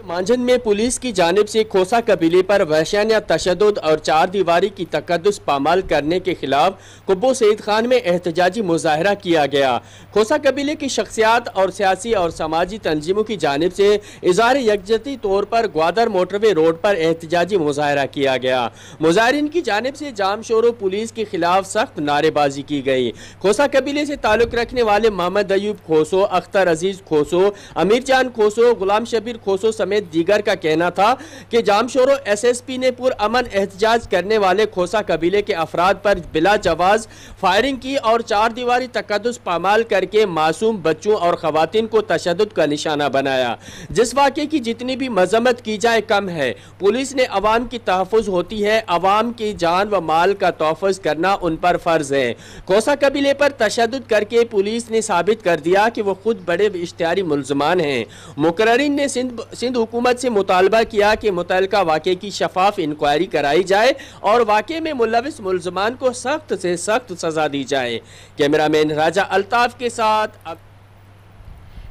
मांझन में पुलिस की जानब से खोसा कबीले पर वहशाना तशद और चार दीवारी की तकदस पामाल करने के खिलाफ कुब्बो सईद खान में एहतजाजी मुजाहरा किया गया। खोसा कबीले की शख्सियात और सियासी और समाजी तंजीमों की जानब से इजहार यकजती तौर पर ग्वादर मोटरवे रोड पर एहतजाजी मुजाहरा किया गया। मुजाहरीन की जानब से जाम शोर पुलिस के खिलाफ सख्त नारेबाजी की गई। खोसा कबीले से ताल्लुक रखने वाले मोहम्मद अयूब खोसो, अख्तर अज़ीज़ खोसो, अमीर चाँद खोसो, गुलाम शबीर खोसो समेत दीगर का कहना था कि जामशोरो एसएसपी ने पुरअमन एहतजाज करने वाले खोसा कबीले के अफराद पर बिला जवाज, फायरिंग की और चार दीवारी तकदस पामाल करके मासूम बच्चों और ख़वान को तशद का निशाना बनाया। जिस वाक़े की जितनी भी मजम्मत की जाए कम है। पुलिस ने अवाम की तहफ़ होती है। अवाम की जान व माल का तहफ़ करना उन पर फ़र्ज़ है। खोसा कबीले पर तशद करके पुलिस ने साबित कर दिया कि वो खुद बड़े इश्तारी मुलजमान हैं। मुकर्रीन ने सिंध सिंध हुकूमत से मुतालबा किया कि मुतल वाक़े की शफाफ इंक्वायरी कराई जाए और वाक़े में मुलविस मुलजमान को सख्त से सख्त सजा दी जाए। कैमरामैन राजा अल्ताफ के साथ अब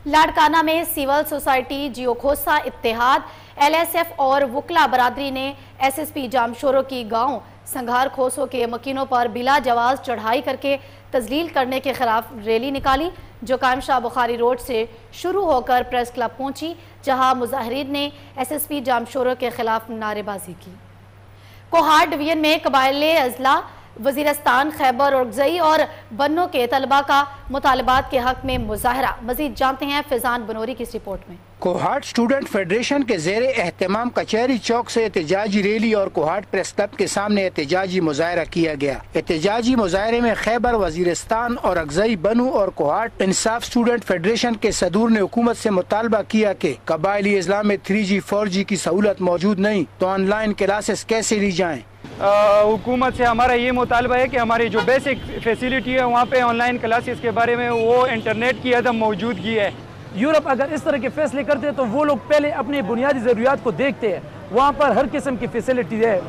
लाड़काना में सिविल सोसाइटी जियो खोसा इत्तेहाद, एलएसएफ और वकला बरादरी ने एसएसपी जामशोरों की गाँव संघार खोसों के मकीनों पर बिला जवाज चढ़ाई करके तजलील करने के खिलाफ रैली निकाली, जो कायम शाह बुखारी रोड से शुरू होकर प्रेस क्लब पहुँची। जहाँ मुजाहरीन ने एसएसपी जामशोरों के खिलाफ नारेबाजी की। कोहार डिवीज़न में कबाइल अजला, वजीरस्तान खैबर उर्गजई और बन्नों के तलबा का मुतालबात के हक में मुजाहरा। मजीद जानते हैं फिजान बनोरी की इस रिपोर्ट में।
कोहाट स्टूडेंट फेडरेशन के जेर एहतमाम कचहरी चौक से एहतजाजी रैली और कोहाट प्रेस क्लब के सामने एहतजाजी मुजाहरा किया गया। एहतजाजी मुजाहरे में खैबर वजीरस्तान और अगजई बनू और कोहाट इंसाफ स्टूडेंट फेडरेशन के सदूर ने हुकूमत से मुतालबा किया कि कबायली इस्लाम में थ्री जी, फोर जी की सहूलत मौजूद नहीं तो ऑनलाइन क्लासेस कैसे ली जाए?
हुकूमत से हमारा ये मुतालबा है कि हमारी जो बेसिक फैसिलिटी है, वहाँ पे ऑनलाइन क्लासेस के बारे में वो इंटरनेट की अदम मौजूदगी है।
यूरोप अगर इस तरह के फैसले करते हैं तो वो लोग पहले अपनी बुनियादी ज़रूरियात को देखते हैं। वहाँ पर हर किस्म की फैसिलिटी है।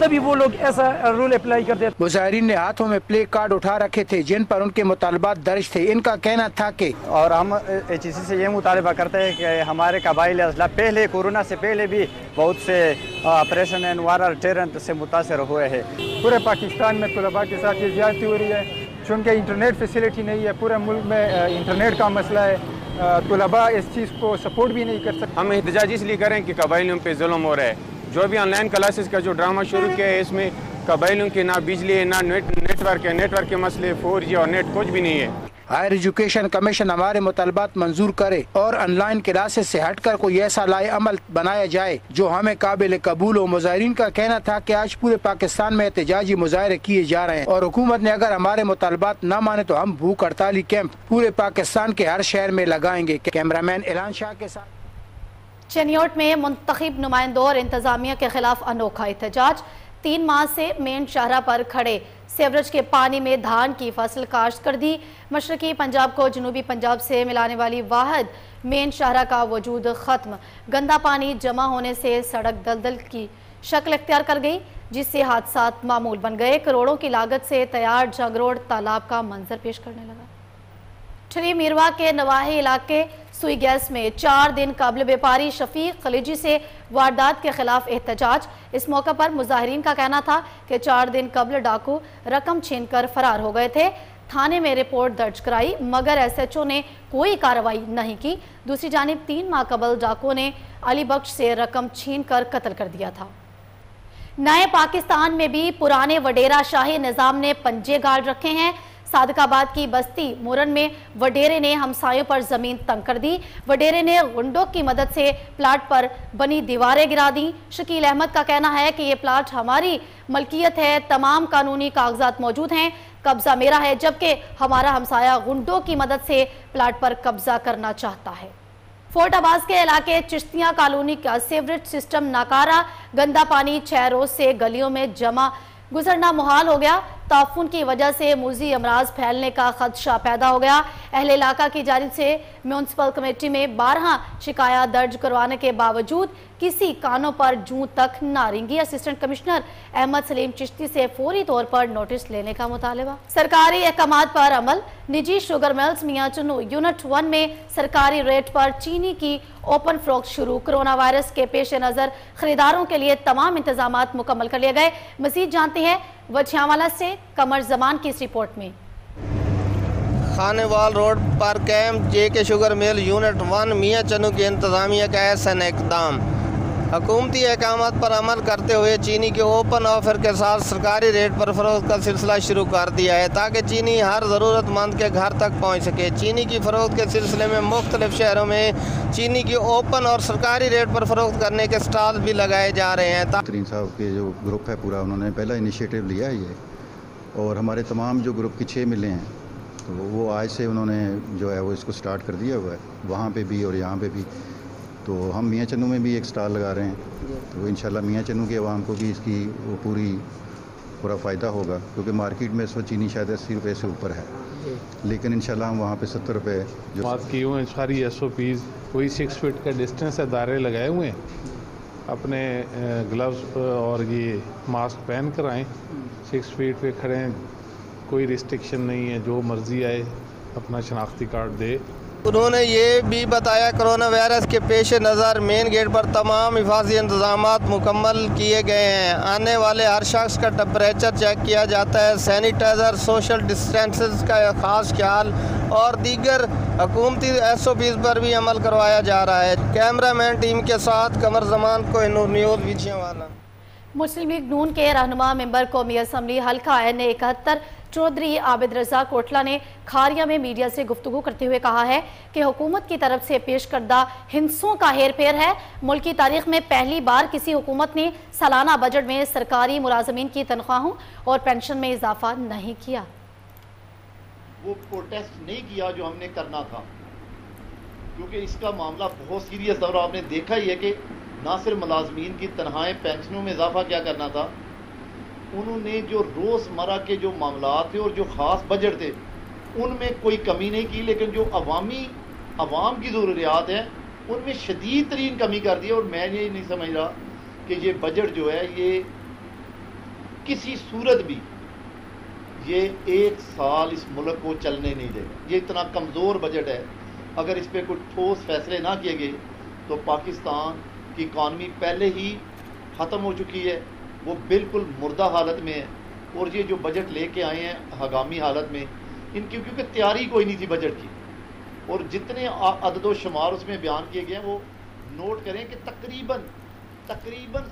तभी वो लोग ऐसा रूल अप्लाई करते हैं।
मुजाहरीन ने हाथों में प्ले कार्ड उठा रखे थे जिन पर उनके मुतालबात दर्ज थे। इनका कहना था कि
और हम एच सी से ये मुतालबा करते हैं कि हमारे कबाइल अजला पहले कोरोना से पहले भी बहुत से ऑपरेशन एंड वारर टेरेंट से मुतासर हुए हैं।
पूरे पाकिस्तान में तलबा के साथ ये ज्यादती हो रही है। चूँकि इंटरनेट फैसिलिटी नहीं है पूरे मुल्क में इंटरनेट का मसला है। तलबा इस चीज़ को सपोर्ट भी नहीं कर सकते।
हम एहतजाज इसलिए करें कि कबाइलों पर जुल्म हो रहा है। जो भी ऑनलाइन क्लासेस का जो ड्रामा शुरू किया है, इसमें कबाइलों के ना बिजली है, ना नेट नेटवर्क है। नेटवर्क के मसले फोर जी और नेट कुछ भी नहीं है।
हायर एजुकेशन कमीशन हमारे मुतालबात मंजूर करे और ऑनलाइन क्लासेस से हटकर कोई ऐसा लाए अमल बनाया जाए जो हमें काबिल कबूल हो मुजाहरीन का कहना था कि आज पूरे पाकिस्तान में एहतजाजी मुजाहरे किए जा रहे हैं। और हुकूमत ने अगर हमारे मुतालबात न माने तो हम भूख हड़ताली कैंप पूरे पाकिस्तान के हर शहर में लगाएँगे। कैमरा मैन एलान शाह के साथ
चनियोट में मुंतखब नुमाइंदों और इंतजामिया के खिलाफ अनोखा एहतजाज। तीन माह से मेन शाहरा पर खड़े। सेवरेज के पानी में धान की फ़सल काश्त कर दी। मशरकी पंजाब को जनूबी पंजाब से मिलाने वाली वाहद, मेन शाहरा का वजूद ख़त्म। गंदा पानी जमा होने से सड़क दलदल की शक्ल अख्तियार कर गई, जिससे हादसा मामूल बन गए। करोड़ों की लागत से तैयार जंगरोड तालाब का मंजर पेश करने लगा। ठरी मीरवा के नवाही इलाके सुई गैस में चार दिन कबल व्यापारी शफीक खलीजी से वारदात के खिलाफ एहतजाज। इस मौके पर मुजाहरीन का कहना था कि चार दिन कबल डाकू रकम छीन कर फरार हो गए थे। थाने में रिपोर्ट दर्ज कराई, मगर एसएचओ ने कोई कार्रवाई नहीं की। दूसरी जानब, तीन माह कबल डाकू ने अली बख्श से रकम छीन कर कत्ल कर दिया था। नए पाकिस्तान में भी पुराने वडेरा शाही निज़ाम ने पंजे गाड़ रखे हैं। सादकाबाद की बस्ती मुरन में वडेरे ने हमसायों पर ज़मीन तंग कर दी। वडेरे ने गुंडों की मदद से प्लाट पर बनी दीवारें गिरा दी। शकील अहमद का कहना है कि ये प्लाट हमारी मलकियत है, तमाम कानूनी कागजात मौजूद हैं। कब्जा मेरा है, जबकि हमारा हमसाया गुंडों की मदद से प्लाट पर कब्जा करना चाहता है। फोर्ट आबाज के इलाके चिश्तिया कॉलोनी का सेवरेज सिस्टम नाकारा, गंदा पानी, छह रोज से गलियों में जमा, गुजरना मुहाल हो गया। ताफुन की वजह से मूजी अमराज फैलने का खदशा पैदा हो गया। अहल इलाका की जानब से म्यूनसिपल कमेटी में बारह शिकायत दर्ज करवाने के बावजूद किसी कानों पर जूं तक ना रिंगी। असिस्टेंट कमिश्नर अहमद सलीम चिश्ती से फौरी तौर पर नोटिस लेने का मुतालबा। सरकारी अहकाम पर अमल। निजी शुगर मिल्स मियाँ चुनू यूनिट वन में सरकारी रेट पर चीनी की ओपन फ्रोक शुरू। कोरोना वायरस के पेश नज़र खरीदारों के लिए तमाम इंतज़ाम मुकम्मल कर लिए गए। मजीद जानते हैं वछियावाला से कमर जमान की इस रिपोर्ट में।
खानेवाल रोड पर camp J K sugar mill, unit one, मियाँ चनू की इंतज़ामिया का ऐसा इकदाम हकूमती अहकाम पर अमल करते हुए चीनी के ओपन ऑफ़र के साथ सरकारी रेट पर फरोख्त का सिलसिला शुरू कर दिया है ताकि चीनी हर ज़रूरतमंद के घर तक पहुँच सके। चीनी की फ़रोख्त के सिलसिले में मुख्तलिफ़ शहरों में चीनी की ओपन और सरकारी रेट पर फ़रोख्त करने के स्टॉल भी लगाए जा रहे हैं।
तरीन साहब के जो ग्रुप है पूरा, उन्होंने पहला इनिशिएटिव लिया है ये। और हमारे तमाम जो ग्रुप की छः मिले हैं तो वो आज से उन्होंने जो है वो इसको स्टार्ट कर दिया हुआ है। वहाँ पर भी और यहाँ पर भी तो हम मियाँ चन्नू में भी एक स्टॉल लगा रहे हैं। तो इन मियाँ चन्नू के आवाम को भी इसकी वो पूरी पूरा फ़ायदा होगा क्योंकि मार्केट में इस वक्त चीनी शायद अस्सी रुपये से ऊपर है। लेकिन इंशाल्लाह हम वहाँ पे सत्तर रुपये जो
बात की हुए हैं सारी एस ओ पीज़ वही सिक्स फीट का डिस्टेंस है दायरे लगाए हुए हैं? अपने ग्लव्स और ये मास्क पहन कर आएँ। सिक्स फीट पे खड़े हैं कोई रिस्ट्रिक्शन नहीं है जो मर्ज़ी आए अपना शनाख्ती कार्ड दे।
उन्होंने ये भी बताया कोरोना वायरस के पेश नज़र मेन गेट पर तमाम हिफाजी इंतज़ाम मुकम्मल किए गए हैं। आने वाले हर शख्स का टम्परेचर चेक किया जाता है सैनिटाइज़र सोशल डिस्टेंस का खास ख्याल और दीगर हकूमती एस ओ पीज़ पर भी अमल करवाया जा रहा है। कैमरा मैन टीम के साथ कमर जमान को न्यूज़ विजय वाला
मुस्लिम लीग नून के रहनुमा मेंबर कौमी असम्बली हल्का एन इकहत्तर चौधरी आबिद रजा कोटला ने खारिया में मीडिया से गुफ्तु करते हुए कहा है कि हुकूमत की तरफ़ से पेश करदा हिंसों का हेर फेर है। मुल्क की तारीख में पहली बार किसी हुकूमत ने सालाना बजट में सरकारी मुलाजमीन की तनख्वाहों और पेंशन में इजाफा नहीं किया।
वो प्रोटेस्ट नहीं किया जो हमने करना था। क्योंकि इसका मामला बहुत सीरियस था और आपने देखा ही है कि ना सिर्फ़ मुलाजमीन की तनख्वाहें पेंशनों में इजाफा क्या करना था उन्होंने जो रोज़मर्रा के जो मामला थे और जो ख़ास बजट थे, उनमें कोई कमी नहीं की, लेकिन जो अवामी, अवाम की ज़रूरियात हैं, उनमें शदीद तरीन कमी कर दी और मैं ये नहीं समझ रहा कि ये बजट जो है, ये किसी सूरत भी, ये एक साल इस मुल्क को चलने नहीं देगा। ये इतना कमज़ोर बजट है। अगर इस पर कोई ठोस फैसले ना किए गए तो पाकिस्तान की इकानमी पहले ही ख़त्म हो चुकी है। वो बिल्कुल मुर्दा हालत में है। और ये जो बजट लेके आए हैं, हगामी हालत में, इनकी क्योंकि तैयारी कोई नहीं थी बजट की। और जितने अदद शुमार उसमें बयान किए गए हैं, वो नोट करें कि तकरीबन तकरीबन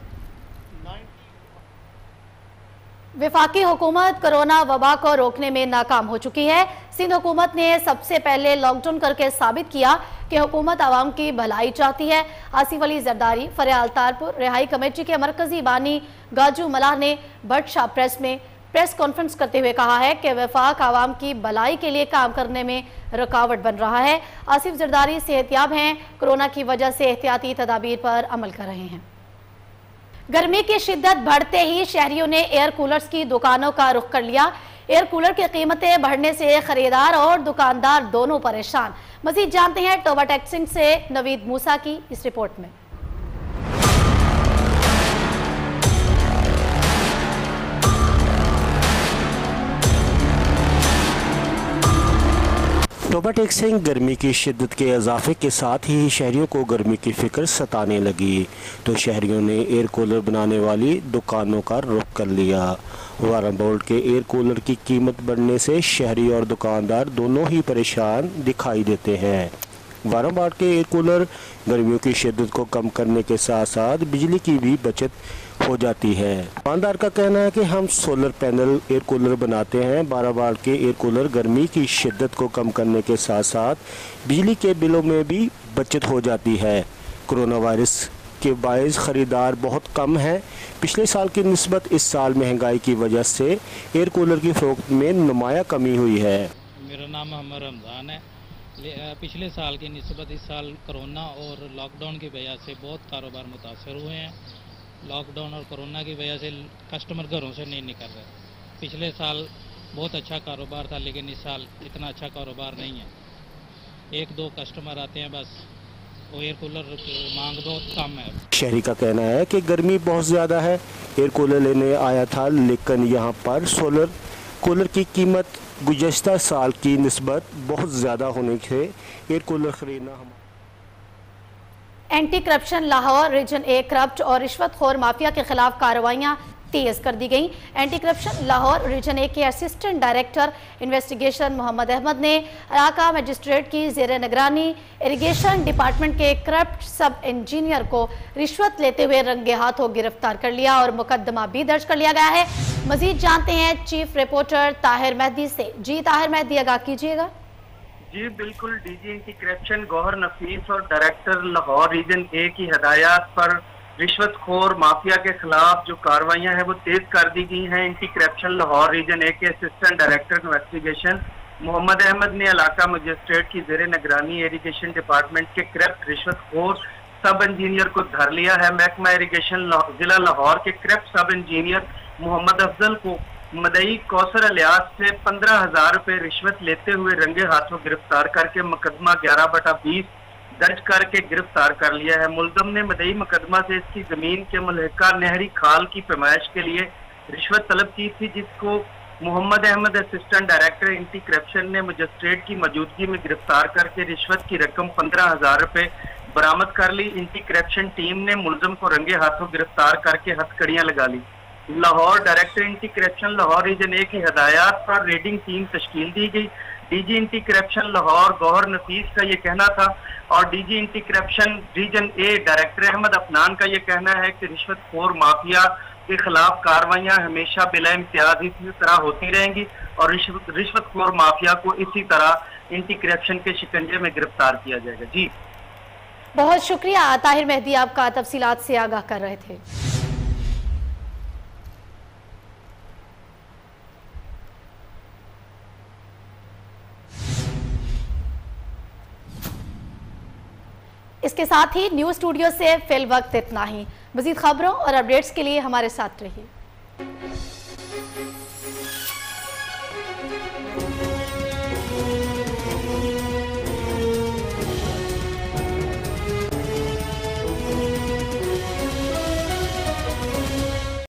विफाकी हुकूमत कोरोना वबा को रोकने में नाकाम हो चुकी है। सिंध हुकूमत ने सबसे पहले लॉकडाउन करके साबित किया कि हुकूमत आवाम की भलाई चाहती है। आसिफ अली जरदारी फरियाल तारपुर रिहाई कमेटी के मरकजी बानी गाजू मलाह ने भट्ट शाह प्रेस में प्रेस कॉन्फ्रेंस करते हुए कहा है कि वफाक आवाम की भलाई के लिए काम करने में रुकावट बन रहा है। आसिफ जरदारी सेहतियाब हैं, कोरोना की वजह से एहतियाती तदाबीर पर अमल कर रहे हैं। गर्मी की शिद्दत बढ़ते ही शहरियों ने एयर कूलर्स की दुकानों का रुख कर लिया। एयर कूलर की कीमतें बढ़ने से खरीदार और दुकानदार दोनों परेशान। मजीद जानते हैं टोबा टैक्सिंग से नवीद मूसा की इस रिपोर्ट में।
टोबा टैक्सिंग गर्मी की शिद्दत के इजाफे के साथ ही शहरियों को गर्मी की फ़िक्र सताने लगी। तो शहरियों ने एयर कूलर बनाने वाली दुकानों का रुख कर लिया। वारम बोल्ट के एयर कूलर की कीमत बढ़ने से शहरी और दुकानदार दोनों ही परेशान दिखाई देते हैं। वारम के एयर कूलर गर्मियों की शिद्दत को कम करने के साथ साथ बिजली की भी बचत हो जाती है। दुकानदार का कहना है कि हम सोलर पैनल एयर कूलर बनाते हैं। बारह वाट के एयर कूलर गर्मी की शिद्दत को कम करने के साथ साथ बिजली के बिलों में भी बचत हो जाती है। कोरोना वायरस के बायस ख़रीदार बहुत कम है। पिछले साल की नस्बत इस साल महँगाई की वजह से एयर कूलर की फ़रोख्त में नुमाया कमी हुई है।
मेरा नाम मोहम्मद रमज़ान है। पिछले साल की नस्बत इस साल कोरोना और लॉकडाउन की वजह से बहुत कारोबार मुतासर हुए हैं। लॉकडाउन और कोरोना की वजह से कस्टमर घरों से नहीं निकल रहे। पिछले साल बहुत अच्छा कारोबार था, लेकिन इस साल इतना अच्छा कारोबार नहीं है। एक दो कस्टमर आते हैं, बस वो एयर कूलर मांग बहुत कम है।
शहरी का कहना है कि गर्मी बहुत ज़्यादा है। एयर कूलर लेने आया था, लेकिन यहाँ पर सोलर कूलर की कीमत गुजशत साल की नस्बत बहुत ज़्यादा होने से एयर कूलर ख़रीदना हम
anti corruption Lahore region A corrupt और रिश्वतखोर माफिया के खिलाफ कार्रवाइयाँ तेज कर दी गई। Anti corruption Lahore region A के assistant director investigation Mohammad Ahmad ने इलाका मजिस्ट्रेट की जेर निगरानी इरीगेशन डिपार्टमेंट के करप्ट सब इंजीनियर को रिश्वत लेते हुए रंगे हाथों गिरफ़्तार कर लिया और मुकदमा भी दर्ज कर लिया गया है। मजीद जानते हैं चीफ रिपोर्टर ताहिर मेहदी से। जी ताहिर मेहदी, आगाह कीजिएगा।
जी बिल्कुल DG anti corruption Gohar Nafees और डायरेक्टर लाहौर रीजन ए की हदायत पर रिश्वतखोर माफिया के खिलाफ जो कार्रवाइयाँ हैं, वो तेज कर दी गई हैं। Anti corruption Lahore region A के assistant director investigation Mohammad Ahmad ने इलाका मजिस्ट्रेट की जेर निगरानी इरीगेशन डिपार्टमेंट के करप्ट रिश्वतखोर सब इंजीनियर को धर लिया है। महकमा इरीगेशन जिला लाहौर के corrupt sub engineer Mohammad Afzal को मदई कौसर अलियास से पंद्रह हज़ार रुपए रिश्वत लेते हुए रंगे हाथों गिरफ़्तार करके मुकदमा ग्यारह बटा बीस दर्ज करके गिरफ़्तार कर लिया है। मुलजम ने मदई मुकदमा से इसकी ज़मीन के मुलहका नहरी खाल की पैमाइश के लिए रिश्वत तलब की थी, जिसको Mohammad Ahmad, assistant director anti corruption ने मजिस्ट्रेट की मौजूदगी में गिरफ़्तार करके रिश्वत की रकम पंद्रह हज़ार रुपए बरामद कर ली। एंटी करप्शन टीम ने मुलजम को रंगे हाथों गिरफ़्तार करके हथकड़ियाँ लगा ली। Lahore director anti corruption Lahore region A की हदायत पर रेडिंग टीम तश्कील दी गई। DG anti corruption Lahore, Gohar Nafees का ये कहना था और DG anti corruption region A director Ahmad Afnan का ये कहना है कि रिश्वत खोर माफिया के खिलाफ कार्रवाइयाँ हमेशा बिला इम्तियाज़ इसी तरह होती रहेंगी और रिश्वत रिश्वतखोर माफिया को इसी तरह एंटी करप्शन के शिकंजे में गिरफ़्तार किया जाएगा। जी।
बहुत शुक्रिया, ताहिर मेहदी आपका तफसीलात से आगाह कर रहे थे। इसके साथ ही न्यूज़ स्टूडियो से फिल वक्त इतना ही। मजीद खबरों और अपडेट्स के लिए हमारे साथ रहिए।